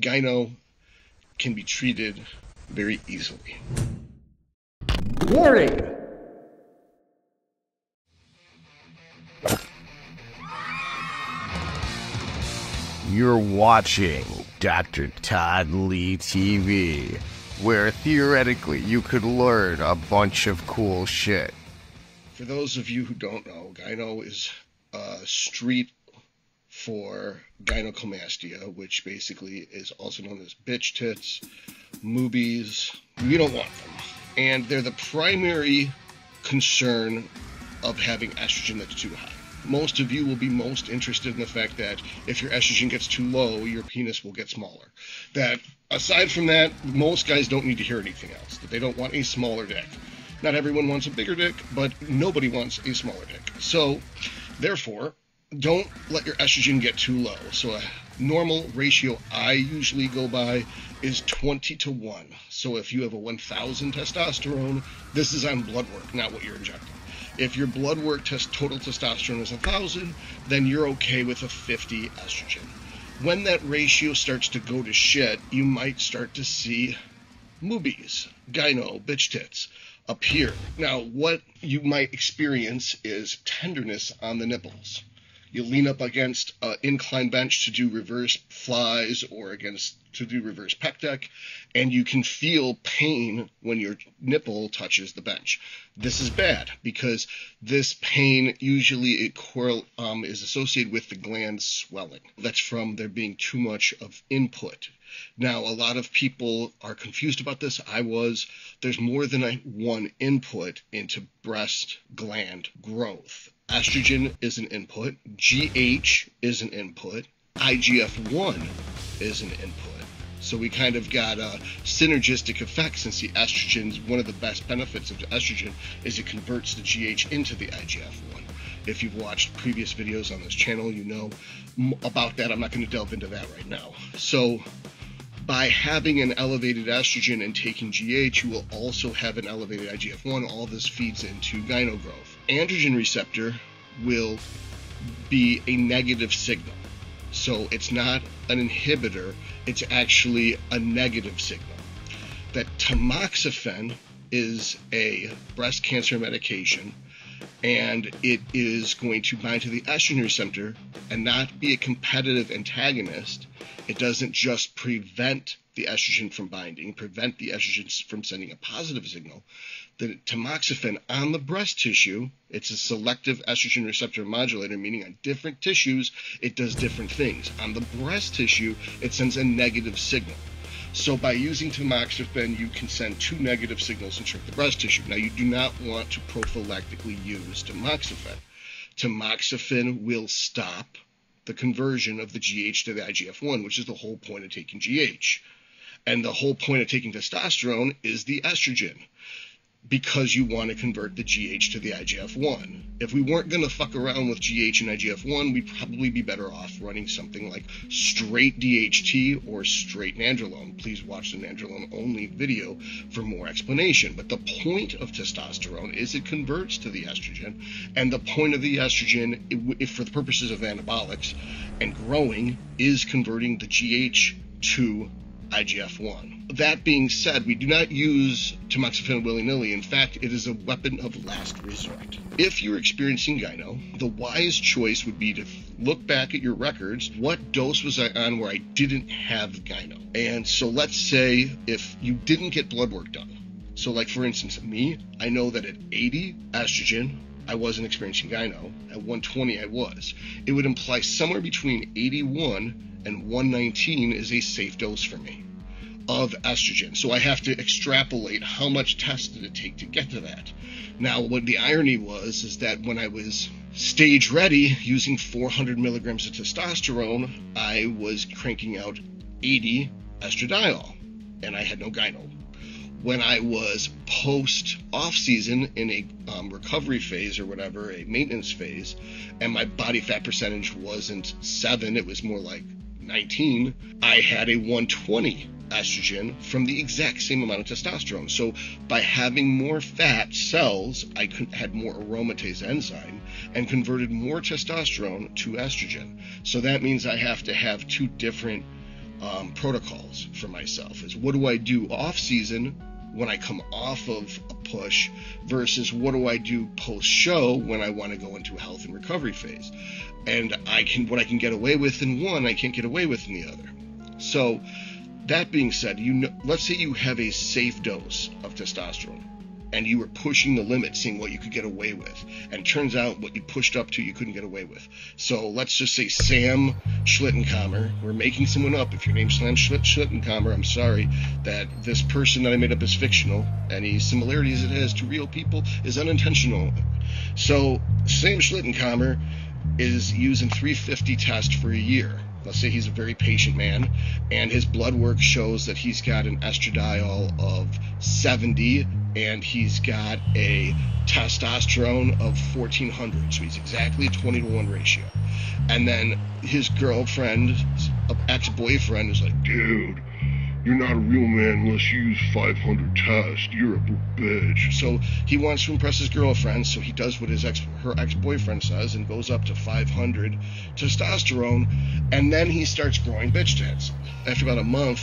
gyno can be treated very easily. Warning! You're watching Dr. Todd Lee TV, where theoretically you could learn a bunch of cool shit. For those of you who don't know, gyno is a street for gynecomastia, which basically is also known as bitch tits, moobies. We don't want them. And they're the primary concern of having estrogen that's too high most of you will be most interested in the fact that if your estrogen gets too low, your penis will get smaller. That aside from that, most guys don't need to hear anything else. That they don't want a smaller dick. Not everyone wants a bigger dick, but nobody wants a smaller dick. So, therefore, don't let your estrogen get too low. So, a normal ratio I usually go by is 20 to 1. So, if you have a 1000 testosterone, this is on blood work, not what you're injecting. If your blood work test total testosterone is 1,000, then you're okay with a 50 estrogen. When that ratio starts to go to shit, you might start to see moobies, gyno, bitch tits appear. Now, what you might experience is tenderness on the nipples you lean up against an incline bench to do reverse flies or against to do reverse pec deck, and you can feel pain when your nipple touches the bench. This is bad because this pain usually it um, is associated with the gland swelling. That's from there being too much of input. Now, a lot of people are confused about this. I was. There's more than one input into breast gland growth estrogen is an input, GH is an input, IGF 1 is an input. So we kind of got a synergistic effect since the estrogen, one of the best benefits of estrogen is it converts the GH into the IGF-1. If you've watched previous videos on this channel, you know about that. I'm not going to delve into that right now. So by having an elevated estrogen and taking GH, you will also have an elevated IGF-1. All this feeds into gyno growth androgen receptor will be a negative signal. So it's not an inhibitor, it's actually a negative signal. That tamoxifen is a breast cancer medication and it is going to bind to the estrogen receptor and not be a competitive antagonist. It doesn't just prevent the estrogen from binding, prevent the estrogen from sending a positive signal. The tamoxifen on the breast tissue, it's a selective estrogen receptor modulator, meaning on different tissues, it does different things. On the breast tissue, it sends a negative signal. So by using tamoxifen, you can send two negative signals and shrink the breast tissue. Now, you do not want to prophylactically use tamoxifen. Tamoxifen will stop the conversion of the GH to the IGF-1, which is the whole point of taking GH. And the whole point of taking testosterone is the estrogen because you want to convert the GH to the IGF-1. If we weren't going to fuck around with GH and IGF-1, we'd probably be better off running something like straight DHT or straight nandrolone. Please watch the nandrolone only video for more explanation. But the point of testosterone is it converts to the estrogen, and the point of the estrogen, if for the purposes of anabolics and growing, is converting the GH to IGF 1. That being said, we do not use tamoxifen willy nilly. In fact, it is a weapon of last resort. If you're experiencing gyno, the wise choice would be to look back at your records. What dose was I on where I didn't have gyno? And so let's say if you didn't get blood work done. So, like for instance, me, I know that at 80 estrogen, I wasn't experiencing gyno. At 120, I was. It would imply somewhere between 81 and 119 is a safe dose for me of estrogen. So I have to extrapolate how much test did it take to get to that. Now, what the irony was is that when I was stage ready using 400 milligrams of testosterone, I was cranking out 80 estradiol, and I had no gyno. When I was post off season in a um, recovery phase or whatever, a maintenance phase, and my body fat percentage wasn't seven, it was more like 19, I had a 120 estrogen from the exact same amount of testosterone. So by having more fat cells, I had more aromatase enzyme and converted more testosterone to estrogen. So that means I have to have two different um, protocols for myself. Is what do I do off season when I come off of a push versus what do I do post show when I want to go into a health and recovery phase. And I can what I can get away with in one, I can't get away with in the other. So that being said, you know, let's say you have a safe dose of testosterone and you were pushing the limit, seeing what you could get away with. And turns out what you pushed up to, you couldn't get away with. So let's just say Sam Schlittenkammer. We're making someone up. If your name's Sam Schlittenkammer, I'm sorry that this person that I made up is fictional. Any similarities it has to real people is unintentional. So Sam Schlittenkammer is using 350 test for a year let's say he's a very patient man, and his blood work shows that he's got an estradiol of 70 and he's got a testosterone of 1400, so he's exactly 20 to 1 ratio. And then his girlfriend, ex boyfriend, is like, dude, you're not a real man unless you use 500 tests. You're a bitch. So he wants to impress his girlfriend, so he does what his ex, her ex-boyfriend says, and goes up to 500 testosterone, and then he starts growing bitch tits. After about a month,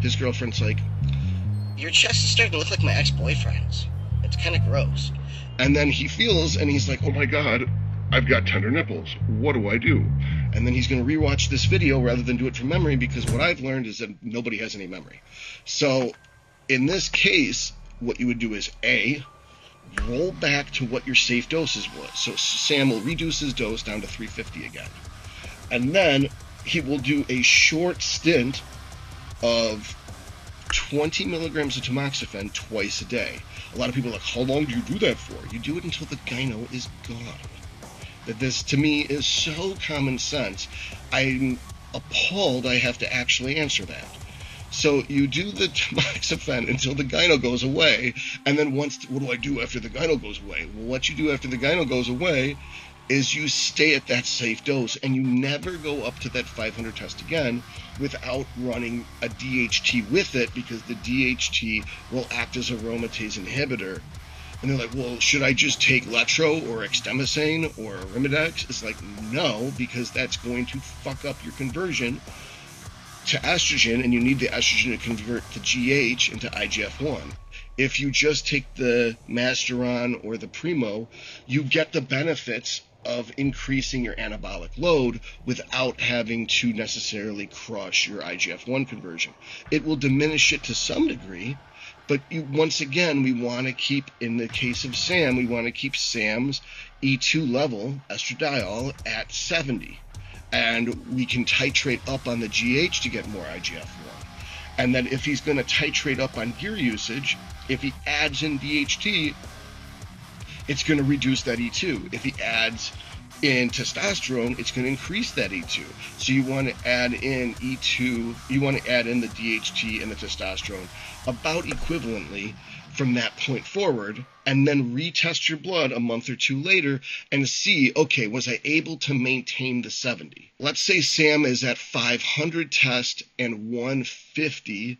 his girlfriend's like, "Your chest is starting to look like my ex-boyfriend's. It's kind of gross." And then he feels, and he's like, "Oh my god, I've got tender nipples. What do I do? And then he's going to rewatch this video rather than do it from memory because what I've learned is that nobody has any memory. So in this case, what you would do is A, roll back to what your safe doses was. So Sam will reduce his dose down to 350 again. And then he will do a short stint of 20 milligrams of tamoxifen twice a day. A lot of people are like, how long do you do that for? You do it until the gyno is gone that this to me is so common sense. I'm appalled I have to actually answer that. So you do the tamoxifen until the gyno goes away, and then once what do I do after the gyno goes away? Well, what you do after the gyno goes away is you stay at that safe dose and you never go up to that 500 test again without running a DHT with it because the DHT will act as aromatase inhibitor and they're like, well, should I just take Letro or Exemestane or Arimidex? It's like, no, because that's going to fuck up your conversion to estrogen, and you need the estrogen to convert the GH into IGF 1. If you just take the Masteron or the Primo, you get the benefits of increasing your anabolic load without having to necessarily crush your IGF 1 conversion. It will diminish it to some degree, but you, once again, we want to keep, in the case of Sam, we want to keep Sam's E2 level, estradiol, at 70. And we can titrate up on the GH to get more IGF 1. And then if he's going to titrate up on gear usage, if he adds in DHT, it's going to reduce that E2. If he adds in testosterone, it's going to increase that E2. So you want to add in E2, you want to add in the DHT and the testosterone about equivalently from that point forward, and then retest your blood a month or two later and see, okay, was I able to maintain the 70? Let's say Sam is at 500 test and 150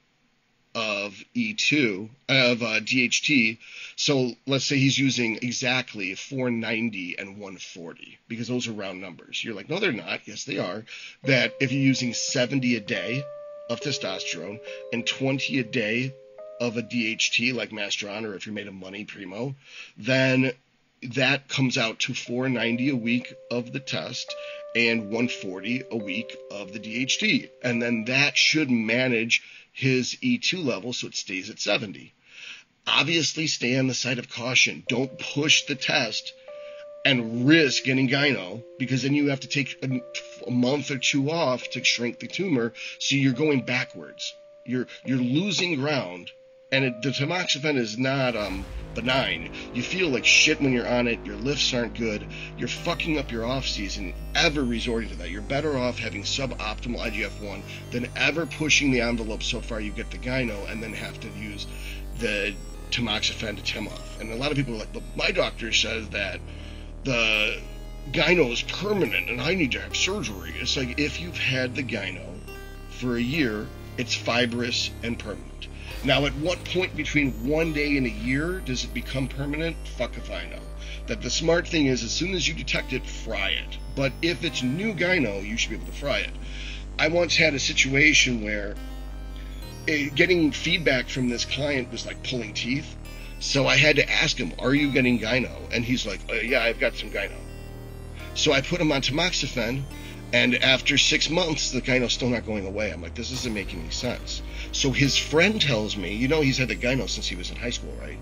of E2 of uh, DHT. So let's say he's using exactly 490 and 140 because those are round numbers. You're like, no, they're not. Yes, they are. That if you're using 70 a day of testosterone and 20 a day of a DHT like Masteron or if you're made of money primo, then that comes out to 490 a week of the test and 140 a week of the DHT. And then that should manage his E2 level so it stays at 70. Obviously, stay on the side of caution. Don't push the test and risk getting gyno because then you have to take a, a month or two off to shrink the tumor. So you're going backwards. You're you're losing ground and it, the tamoxifen is not um, benign. You feel like shit when you're on it. Your lifts aren't good. You're fucking up your off season. Ever resorting to that, you're better off having suboptimal IGF one than ever pushing the envelope so far you get the gyno and then have to use the tamoxifen to tim off. And a lot of people are like, but my doctor says that the gyno is permanent and I need to have surgery. It's like if you've had the gyno for a year, it's fibrous and permanent. Now, at what point between one day and a year does it become permanent? Fuck if I know. That the smart thing is, as soon as you detect it, fry it. But if it's new gyno, you should be able to fry it. I once had a situation where eh, getting feedback from this client was like pulling teeth. So I had to ask him, "Are you getting gyno?" And he's like, uh, "Yeah, I've got some gyno." So I put him on tamoxifen, and after six months, the gyno's still not going away. I'm like, "This isn't making any sense." So his friend tells me, "You know, he's had the gyno since he was in high school, right?"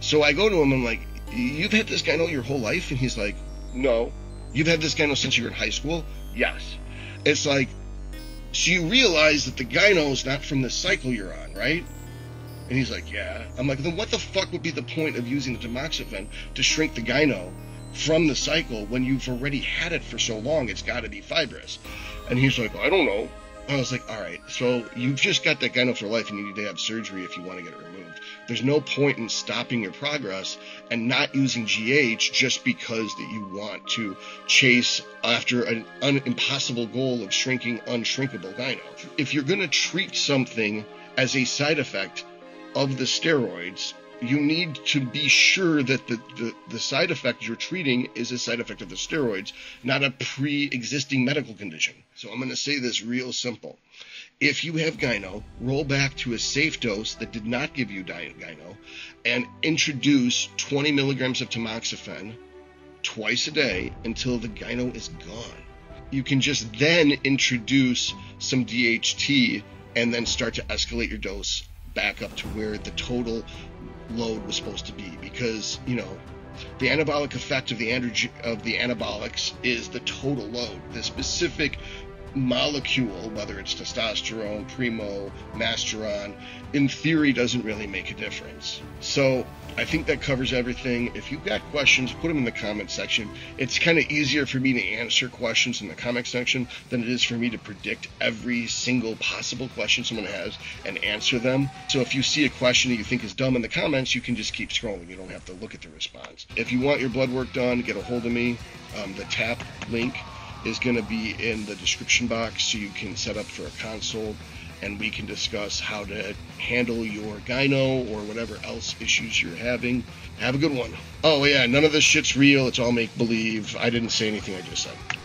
So I go to him. I'm like, "You've had this gyno your whole life?" And he's like, "No." You've had this gyno since you were in high school? Yes. It's like, so you realize that the gyno is not from the cycle you're on, right? And he's like, yeah. I'm like, then what the fuck would be the point of using the tamoxifen to shrink the gyno from the cycle when you've already had it for so long? It's got to be fibrous. And he's like, I don't know. I was like, all right, so you've just got that gyno for life and you need to have surgery if you want to get it removed. There's no point in stopping your progress and not using GH just because that you want to chase after an un- impossible goal of shrinking unshrinkable gyno. If you're going to treat something as a side effect of the steroids, you need to be sure that the, the, the, side effect you're treating is a side effect of the steroids, not a pre existing medical condition. So I'm going to say this real simple. If you have gyno, roll back to a safe dose that did not give you gyno and introduce 20 milligrams of tamoxifen twice a day until the gyno is gone. You can just then introduce some DHT and then start to escalate your dose back up to where the total load was supposed to be because you know the anabolic effect of the androgen of the anabolics is the total load the specific molecule whether it's testosterone primo masteron in theory doesn't really make a difference so I think that covers everything. If you've got questions, put them in the comment section. It's kind of easier for me to answer questions in the comment section than it is for me to predict every single possible question someone has and answer them. So if you see a question that you think is dumb in the comments, you can just keep scrolling. You don't have to look at the response. If you want your blood work done, get a hold of me. Um, the tap link is going to be in the description box so you can set up for a consult and we can discuss how to handle your gyno or whatever else issues you're having. Have a good one. Oh, yeah, none of this shit's real. It's all make believe. I didn't say anything I just said.